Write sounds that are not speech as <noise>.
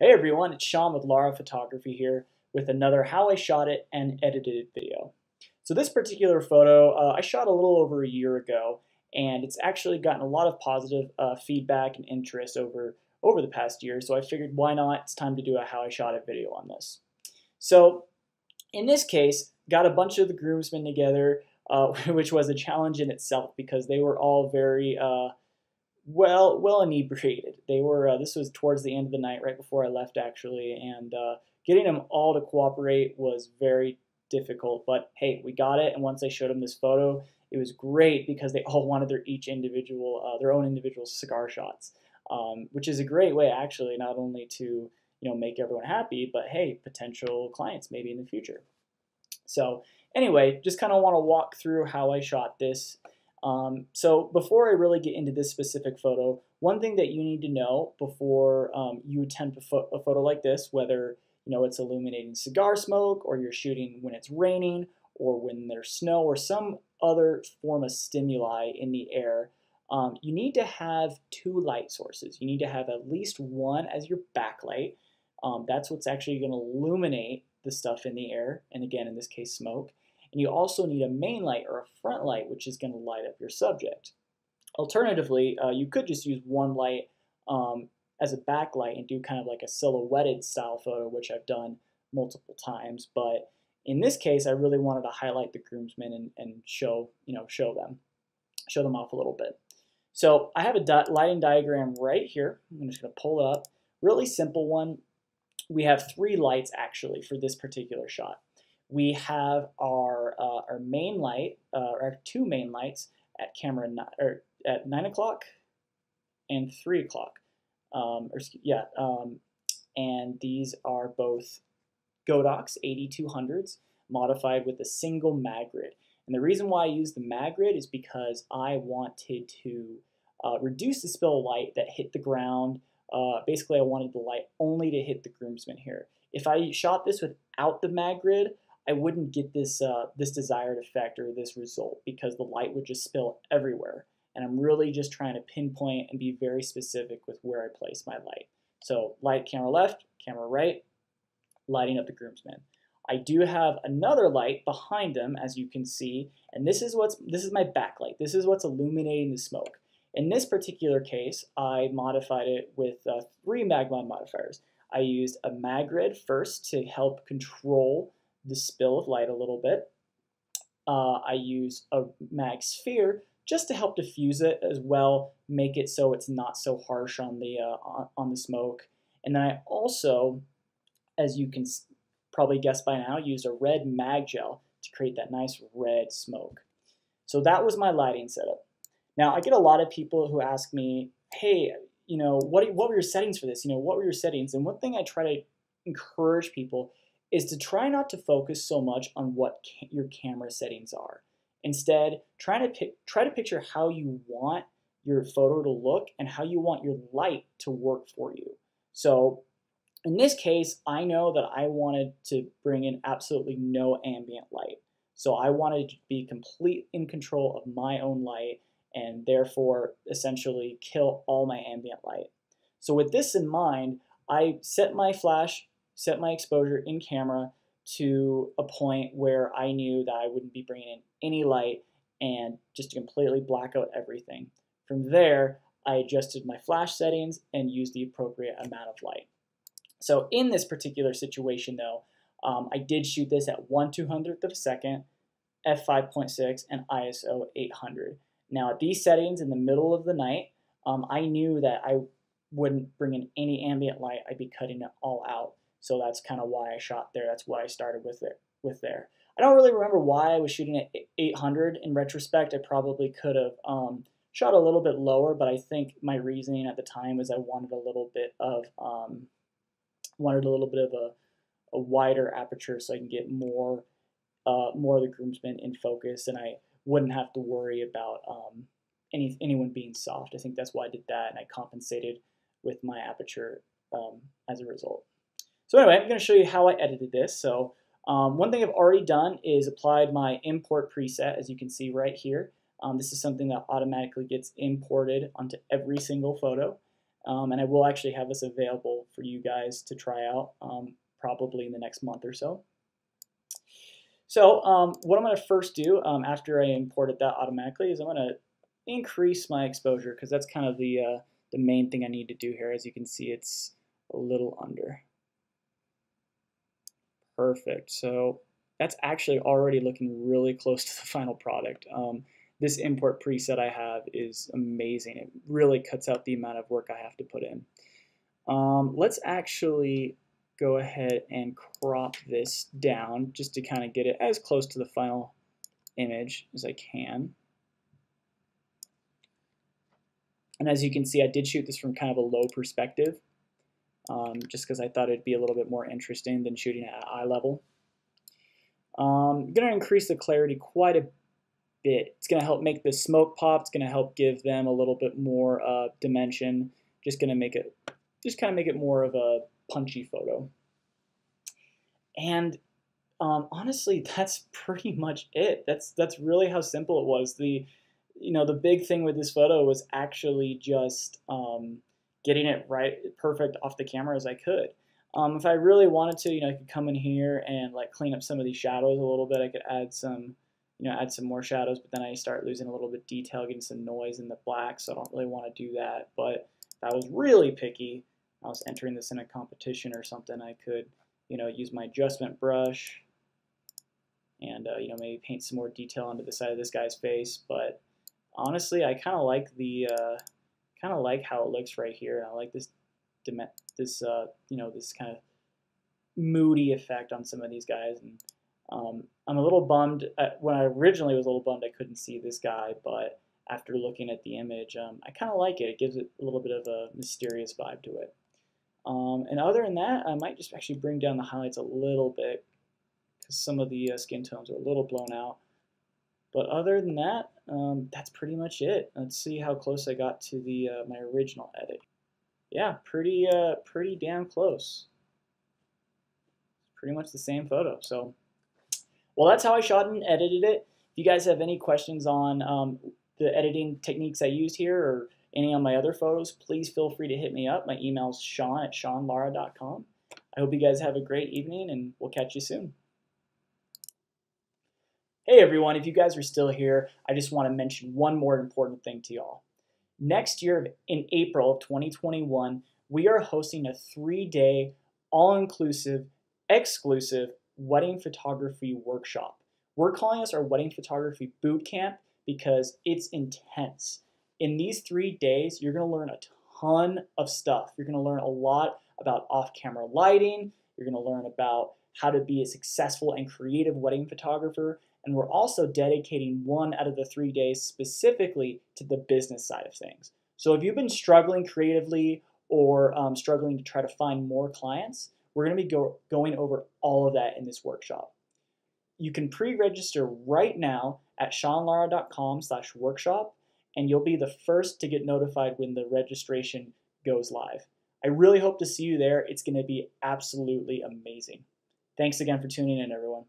Hey everyone, it's Sean with Lara Photography here with another how I shot it and edited video. So this particular photo uh, I shot a little over a year ago and it's actually gotten a lot of positive uh, feedback and interest over, over the past year so I figured why not, it's time to do a how I shot it video on this. So in this case, got a bunch of the groomsmen together uh, <laughs> which was a challenge in itself because they were all very uh, well well inebriated. They were. Uh, this was towards the end of the night, right before I left, actually, and uh, getting them all to cooperate was very difficult. But hey, we got it. And once I showed them this photo, it was great because they all <laughs> wanted their each individual, uh, their own individual cigar shots, um, which is a great way actually, not only to you know make everyone happy, but hey, potential clients maybe in the future. So anyway, just kind of want to walk through how I shot this um, so before I really get into this specific photo, one thing that you need to know before um, you attempt a, fo a, photo like this, whether you know it's illuminating cigar smoke or you're shooting when it's raining or when there's snow or some other form of stimuli in the air, um, you need to have two light sources. You need to have at least one as your backlight. Um, that's what's actually going to illuminate the stuff in the air, and again, in this case, smoke. And you also need a main light or a front light, which is going to light up your subject. Alternatively, uh, you could just use one light um, as a backlight and do kind of like a silhouetted style photo, which I've done multiple times. But in this case, I really wanted to highlight the groomsmen and, and show, you know, show them, show them off a little bit. So I have a lighting diagram right here. I'm just going to pull it up. Really simple one. We have three lights actually for this particular shot we have our uh, our main light, uh, our two main lights at camera or at nine o'clock and three o'clock. Um, or yeah, um, and these are both Godox AD200s modified with a single MagGrid. And the reason why I use the MagGrid is because I wanted to uh, reduce the spill light that hit the ground. Uh, basically, I wanted the light only to hit the groomsmen here. If I shot this without the MagGrid, I wouldn't get this, uh, this desired effect or this result because the light would just spill everywhere. And I'm really just trying to pinpoint and be very specific with where I place my light. So light camera left, camera right, lighting up the groomsmen. I do have another light behind them, as you can see, and this is what's this is my backlight. This is what's illuminating the smoke. In this particular case, I modified it with uh, three MagMod modifiers. I used a MagGrid first to help control the spill of light a little bit. Uh, I use a MagSphere just to help diffuse it as well, make it so it's not so harsh on the uh, on, the smoke. And then I also, as you can probably guess by now, use a red MagGel to create that nice red smoke. So that was my lighting setup. Now I get a lot of people who ask me, hey, you know, what, what were your settings for this? You know, what were your settings? And one thing I try to encourage people is to try not to focus so much on what ca your camera settings are. Instead, try to, try to picture how you want your photo to look and how you want your light to work for you. So in this case, I know that I wanted to bring in absolutely no ambient light. So I wanted to be complete in control of my own light and therefore essentially kill all my ambient light. So with this in mind, I set my flash set my exposure in camera to a point where I knew that I wouldn't be bringing in any light and just to completely black out everything. From there, I adjusted my flash settings and used the appropriate amount of light. So in this particular situation though, um, I did shoot this at 1 200th of a second, f5.6, and ISO 800. Now at these settings in the middle of the night, um, I knew that I wouldn't bring in any ambient light, I'd be cutting it all out. So that's kind of why I shot there. That's why I started with there. With there. I don't really remember why I was shooting at 800. In retrospect, I probably could have um, shot a little bit lower, but I think my reasoning at the time was I wanted a little bit of um, wanted a little bit of a, a wider aperture so I can get more uh, more of the groomsmen in focus, and I wouldn't have to worry about um, any anyone being soft. I think that's why I did that, and I compensated with my aperture um, as a result. So anyway, I'm going to show you how I edited this. So um, one thing I've already done is applied my import preset, as you can see right here. Um, this is something that automatically gets imported onto every single photo. Um, and I will actually have this available for you guys to try out um, probably in the next month or so. So um, what I'm going to first do um, after I imported that automatically is I'm going to increase my exposure because that's kind of the, uh, the main thing I need to do here. As you can see, it's a little under. Perfect. So that's actually already looking really close <laughs> to the final product. Um, this import preset I have is amazing. It really cuts out the amount of work I have to put in. Um, let's actually go ahead and crop this down just to kind of get it as close to the final image as I can. And as you can see, I did shoot this from kind of a low perspective, um, just because I thought it'd be a little bit more interesting than shooting at eye level. Um, I'm going to increase the clarity quite a bit. It's going to help make the smoke pop. It's going to help give them a little bit more uh, dimension. Just going to make it, just kind of make it more of a punchy photo. And um, honestly, <laughs> that's pretty much it. That's that's really how simple it was. The you know the big thing with this photo was actually just um, getting it right perfect off the camera as I could. Um, if I really wanted to, you know, I could come in here and like clean up some of these shadows a little bit. I could add some, you know, add some more shadows, but then I start losing a little bit of detail, getting some noise in the black, so I don't really want to do that. But if I was really picky, I was entering this in a competition or something, I could, you know, use my adjustment brush and, uh, you know, maybe paint some more detail onto the side of this guy's face. But honestly, I kind of like the, uh, kind of like how it looks right here. I like this this uh, you know this kind of moody effect on some of these guys. And um, I'm a little bummed. At, when I originally was a little bummed, I couldn't see this guy, but after looking at the image, um, I kind of like it. It gives it a little bit of a mysterious vibe to it. Um, and other than that, I might just actually bring down the highlights a little bit because some of the uh, skin tones are a little blown out. But other than that, um, that's pretty much it. Let's see how close I got to the uh, my original edit yeah, pretty uh, pretty damn close. Pretty much the same photo. So, well, that's how I shot and edited it. If you guys have any questions on um, the editing techniques I used here or any on my other photos, please feel free to hit me up. My email is sean at seanlara.com. I hope you guys have a great evening, and we'll catch you soon. Hey everyone, if you guys are still here, I just want to mention one more important thing to y'all. Next year, in April of 2021, we are hosting a three day, all inclusive, exclusive wedding photography workshop. We're calling this our wedding photography boot camp because it's intense. In these three days, you're going to learn a ton of stuff. You're going to learn a lot about off camera lighting, you're going to learn about how to be a successful and creative wedding photographer, and we're also dedicating one out of the three days specifically to the business side of things. So if you've been struggling creatively or um, struggling to try to find more clients, we're going to be go going over all of that in this workshop. You can pre-register right now at seanlara.com slash workshop, and you'll be the first to get notified when the registration goes live. I really hope to see you there. It's going to be absolutely amazing. Thanks again for tuning in, everyone.